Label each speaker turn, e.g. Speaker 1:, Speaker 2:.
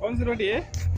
Speaker 1: कौन सी रोटी है?